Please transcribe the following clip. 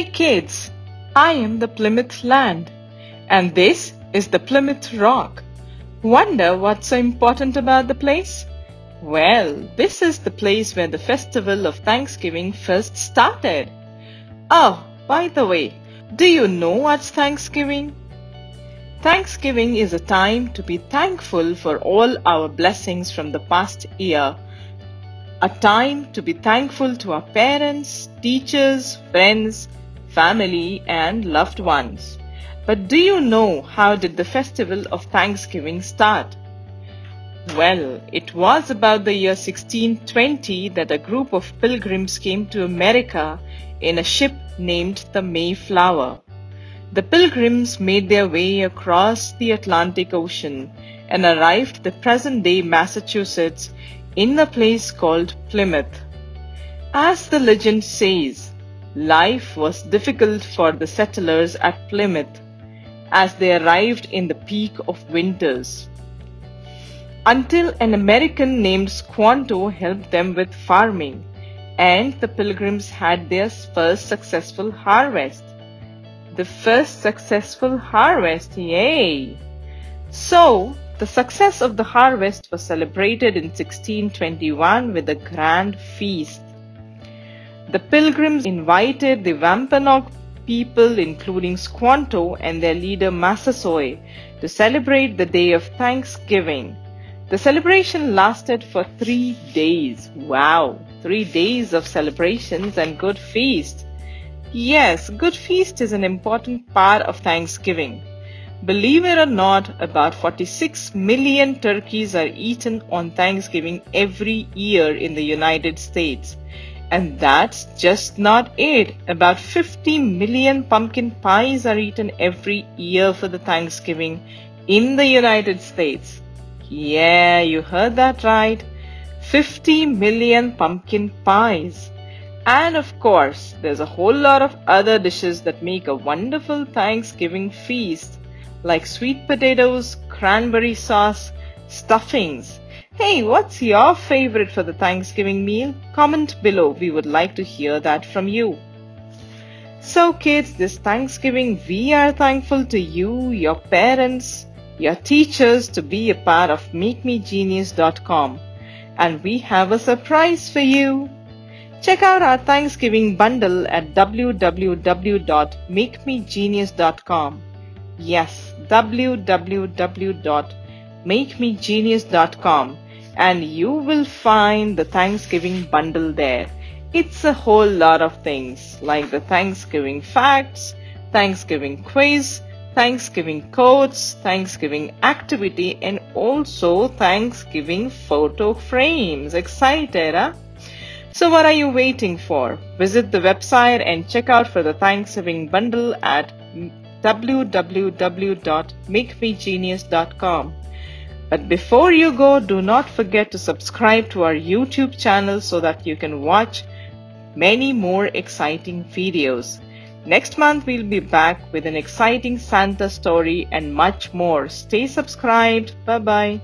Hey kids, I am the Plymouth Land and this is the Plymouth Rock. Wonder what's so important about the place? Well, this is the place where the festival of Thanksgiving first started. Oh, by the way, do you know what's Thanksgiving? Thanksgiving is a time to be thankful for all our blessings from the past year. A time to be thankful to our parents, teachers, friends, family, and loved ones. But do you know how did the festival of Thanksgiving start? Well, it was about the year 1620 that a group of pilgrims came to America in a ship named the Mayflower. The pilgrims made their way across the Atlantic Ocean and arrived the present day Massachusetts in a place called Plymouth. As the legend says, life was difficult for the settlers at Plymouth as they arrived in the peak of winters. Until an American named Squanto helped them with farming, and the pilgrims had their first successful harvest. The first successful harvest, yay! So, the success of the harvest was celebrated in 1621 with a grand feast. The pilgrims invited the Wampanoag people, including Squanto and their leader Massasoit, to celebrate the day of Thanksgiving. The celebration lasted for three days. Wow, three days of celebrations and good feast. Yes, good feast is an important part of Thanksgiving. Believe it or not, about 46 million turkeys are eaten on Thanksgiving every year in the United States. And that's just not it. About 50 million pumpkin pies are eaten every year for the Thanksgiving in the United States. Yeah, you heard that right. 50 million pumpkin pies. And of course, there's a whole lot of other dishes that make a wonderful Thanksgiving feast, like sweet potatoes, cranberry sauce, stuffings, Hey, what's your favorite for the Thanksgiving meal? Comment below. We would like to hear that from you. So kids, this Thanksgiving we are thankful to you, your parents, your teachers to be a part of MakeMeGenius.com and we have a surprise for you. Check out our Thanksgiving bundle at www.makemegenius.com. Yes, www.makemegenius.com and you will find the Thanksgiving bundle there. It's a whole lot of things like the Thanksgiving facts, Thanksgiving quiz, Thanksgiving quotes, Thanksgiving activity, and also Thanksgiving photo frames. Excited, huh? So what are you waiting for? Visit the website and check out for the Thanksgiving bundle at www.makemegenius.com. But before you go, do not forget to subscribe to our YouTube channel so that you can watch many more exciting videos. Next month, we'll be back with an exciting Santa story and much more. Stay subscribed. Bye bye.